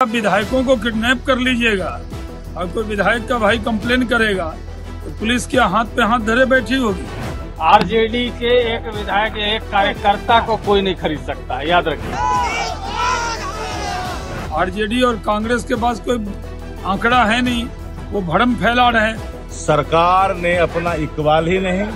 आप विधायकों को किडनैप कर लीजिएगा। और कोई विधायक का भाई कंप्लेन करेगा तो पुलिस के हाथ पे हाथ धरे बैठी होगी। आरजेडी के एक विधायक एक कार्यकर्ता को कोई नहीं खरीद सकता याद रखिए। आरजेडी और कांग्रेस के पास कोई आंकड़ा है नहीं वो भड़म फैला रहे सरकार ने अपना इकबाल ही नहीं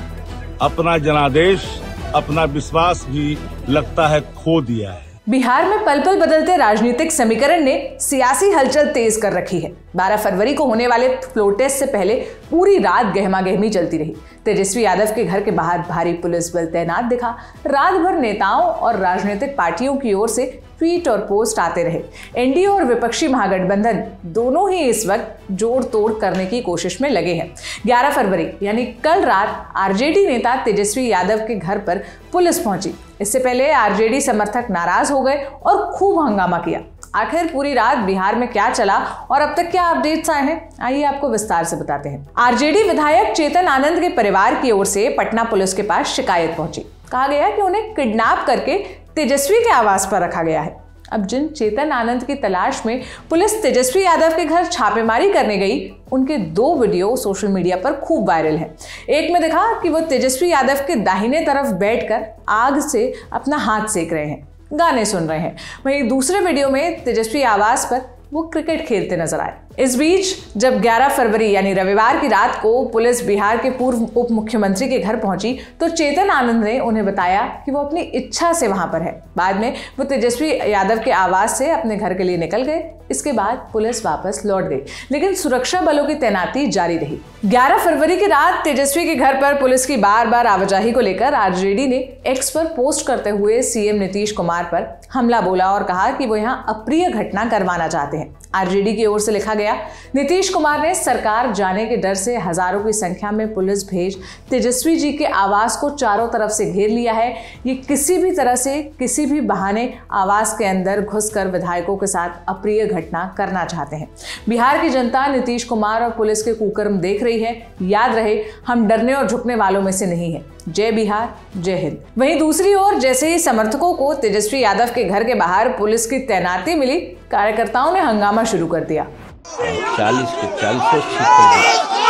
अपना जनादेश अपना विश्वास भी लगता है खो दिया है। बिहार में पल पल बदलते राजनीतिक समीकरण ने सियासी हलचल तेज कर रखी है। 12 फरवरी को होने वाले फ्लोर टेस्ट से पहले पूरी रात गहमा गहमी चलती रही। तेजस्वी यादव के घर के बाहर भारी पुलिस बल तैनात दिखा। रात भर नेताओं और राजनीतिक पार्टियों की ओर से ट्वीट और पोस्ट आते रहे। एनडीए और विपक्षी महागठबंधन दोनों ही इस वक्त जोड़ तोड़ करने की कोशिश में लगे हैं। 11 फरवरी, यानी कल रात, आरजेडी नेता तेजस्वी यादव के घर पर पुलिस पहुँची। इससे पहले आरजेडी समर्थक नाराज़ हो गए और खूब हंगामा किया। आखिर पूरी रात बिहार में क्या चला और अब तक क्या अपडेट्स आए हैं, आइए आपको विस्तार से बताते हैं। आरजेडी विधायक चेतन आनंद के परिवार की ओर से पटना पुलिस के पास शिकायत पहुँची। कहा गया कि उन्हें किडनैप करके तेजस्वी के आवास पर रखा गया है। अब जिन चेतन आनंद की तलाश में पुलिस तेजस्वी यादव के घर छापेमारी करने गई, उनके दो वीडियो सोशल मीडिया पर खूब वायरल हैं। एक में दिखा कि वो तेजस्वी यादव के दाहिने तरफ़ बैठकर आग से अपना हाथ सेक रहे हैं, गाने सुन रहे हैं। वहीं दूसरे वीडियो में तेजस्वी आवास पर वो क्रिकेट खेलते नज़र आए। इस बीच, जब 11 फरवरी यानी रविवार की रात को पुलिस बिहार के पूर्व उप मुख्यमंत्री के घर पहुँची तो चेतन आनंद ने उन्हें बताया कि वो अपनी इच्छा से वहाँ पर है। बाद में वो तेजस्वी यादव के आवास से अपने घर के लिए निकल गए। इसके बाद पुलिस वापस लौट गई। लेकिन सुरक्षा बलों की तैनाती जारी रही। 11 फरवरी की रात तेजस्वी के घर पर पुलिस की बार बार आवाजाही को लेकर आरजेडी ने एक्स पर पोस्ट करते हुए सीएम नीतीश कुमार पर हमला बोला और कहा कि वो यहाँ अप्रिय घटना करवाना चाहते हैं। आरजेडी की ओर से लिखा गया। नीतीश कुमार ने सरकार जाने के डर से हज़ारों की संख्या में पुलिस भेज तेजस्वी जी के आवास को चारों तरफ़ से घेर लिया है। ये किसी भी तरह से किसी भी बहाने आवास के अंदर घुसकर विधायकों के साथ अप्रिय घटना करना चाहते हैं। बिहार की जनता नीतीश कुमार और पुलिस के कुकर्म देख रही है। याद रहे, हम डरने और झुकने वालों में से नहीं है। जय बिहार, जय हिंद। वहीं दूसरी ओर, जैसे ही समर्थकों को तेजस्वी यादव के घर के बाहर पुलिस की तैनाती मिली, कार्यकर्ताओं ने हंगामा शुरू कर दिया। चालीस के चालीसों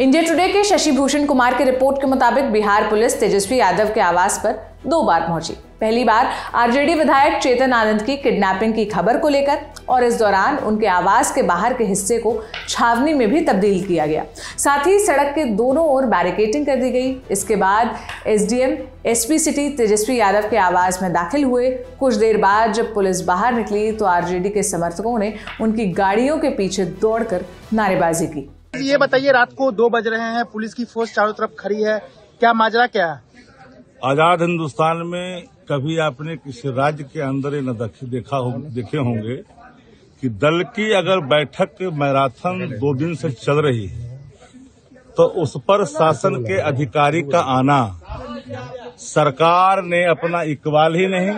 इंडिया टुडे के शशि भूषण कुमार के रिपोर्ट के मुताबिक बिहार पुलिस तेजस्वी यादव के आवास पर दो बार पहुँची। पहली बार आरजेडी विधायक चेतन आनंद की किडनैपिंग की खबर को लेकर और इस दौरान उनके आवास के बाहर के हिस्से को छावनी में भी तब्दील किया गया। साथ ही सड़क के दोनों ओर बैरिकेटिंग कर दी गई। इसके बाद SDM SP city Tejashwi Yadav के आवास में दाखिल हुए। कुछ देर बाद जब पुलिस बाहर निकली तो आरजेडी के समर्थकों ने उनकी गाड़ियों के पीछे दौड़कर नारेबाजी की। ये बताइए, रात को दो बज रहे हैं, पुलिस की फोर्स चारों तरफ़ खड़ी है। क्या माजरा क्या है? आज़ाद हिंदुस्तान में कभी आपने किसी राज्य के अंदर ये न देखा हो, देखे होंगे कि दल की अगर बैठक मैराथन दो दिन से चल रही है तो उस पर शासन के अधिकारी का आना, सरकार ने अपना इकबाल ही नहीं,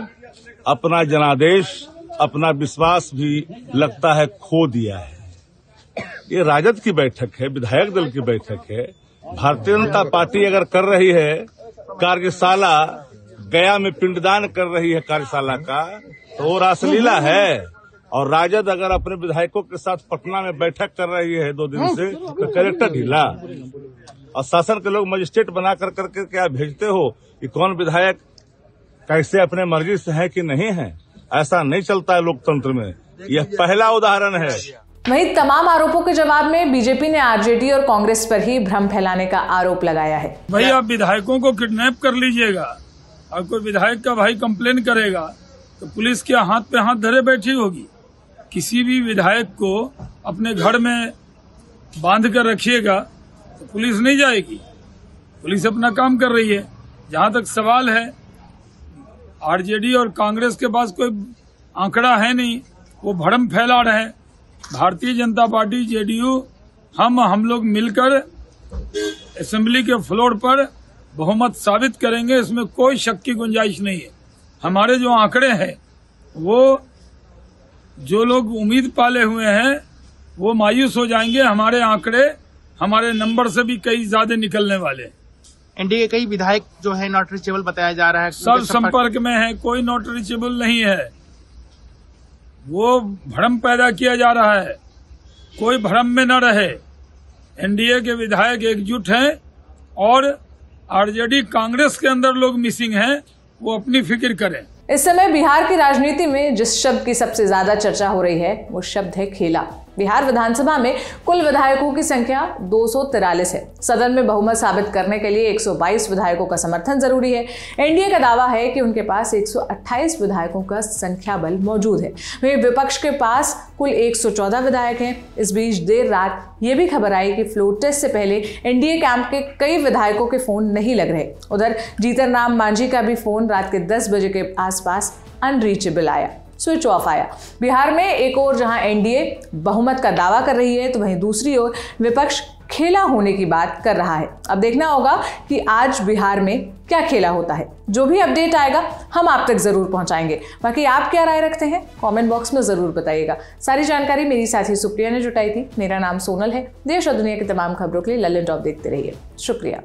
अपना जनादेश, अपना विश्वास भी लगता है खो दिया है। ये राजद की बैठक है, विधायक दल की बैठक है। भारतीय जनता पार्टी अगर कर रही है, कार्यशाला गया में पिंडदान कर रही है कार्यशाला का तो वो रासलीला है। और राजद अगर अपने विधायकों के साथ पटना में बैठक कर रही है दो दिन से तो कैरेक्टर ढीला। और शासन के लोग मजिस्ट्रेट बना कर करके क्या भेजते हो कि कौन विधायक कैसे अपने मर्ज़ी से है कि नहीं है? ऐसा नहीं चलता है लोकतंत्र में। यह पहला उदाहरण है। वहीं तमाम आरोपों के जवाब में बीजेपी ने आरजेडी और कांग्रेस पर ही भ्रम फैलाने का आरोप लगाया है। भाई, आप विधायकों को किडनैप कर लीजिएगा। और कोई विधायक का भाई कंप्लेन करेगा तो पुलिस के हाथ पे हाथ धरे बैठी होगी? किसी भी विधायक को अपने घर में बाँध कर रखिएगा तो पुलिस नहीं जाएगी। पुलिस अपना काम कर रही है। जहाँ तक सवाल है, आरजेडी और कांग्रेस के पास कोई आंकड़ा है नहीं, वो भड़म फैला रहे हैं। भारतीय जनता पार्टी जेडीयू हम हम लोग मिलकर असेंबली के फ्लोर पर बहुमत साबित करेंगे इसमें कोई शक की गुंजाइश नहीं है। हमारे जो आंकड़े हैं वो जो लोग उम्मीद पाले हुए हैं वो मायूस हो जाएँगे। हमारे आंकड़े हमारे नंबर से भी कई ज़्यादा निकलने वाले एनडीए के कई विधायक जो है नॉट रिचेबल बताया जा रहा है सब संपर्क में है कोई नॉट रीचेबल नहीं है। वो भ्रम पैदा किया जा रहा है। कोई भ्रम में न रहे। एनडीए के विधायक एकजुट हैं और आरजेडी कांग्रेस के अंदर लोग मिसिंग हैं, वो अपनी फ़िक्र करें। इस समय बिहार की राजनीति में जिस शब्द की सबसे ज़्यादा चर्चा हो रही है, वो शब्द है खेला। बिहार विधानसभा में कुल विधायकों की संख्या दो है। सदन में बहुमत साबित करने के लिए 122 विधायकों का समर्थन ज़रूरी है। एनडीए का दावा है कि उनके पास 128 विधायकों का संख्या बल मौजूद है। वहीं विपक्ष के पास कुल 114 विधायक हैं। इस बीच देर रात ये भी खबर आई कि फ्लोर टेस्ट से पहले एनडीए कैंप के कई विधायकों के फ़ोन नहीं लग रहे। उधर जीतन राम मांझी का भी फ़ोन रात के 10 बजे के आसपास अनरीचेबल आया। स्विच ऑफ़ आया। बिहार में एक और जहाँ एनडीए बहुमत का दावा कर रही है तो वहीं दूसरी ओर विपक्ष खेला होने की बात कर रहा है। अब देखना होगा कि आज बिहार में क्या खेला होता है। जो भी अपडेट आएगा, हम आप तक ज़रूर पहुंचाएँगे। बाकी आप क्या राय रखते हैं, कमेंट बॉक्स में ज़रूर बताइएगा। सारी जानकारी मेरी साथी सुप्रिया ने जुटाई थी। मेरा नाम सोनल है। देश और दुनिया की तमाम खबरों के लिए लल्लन टॉप देखते रहिए। शुक्रिया।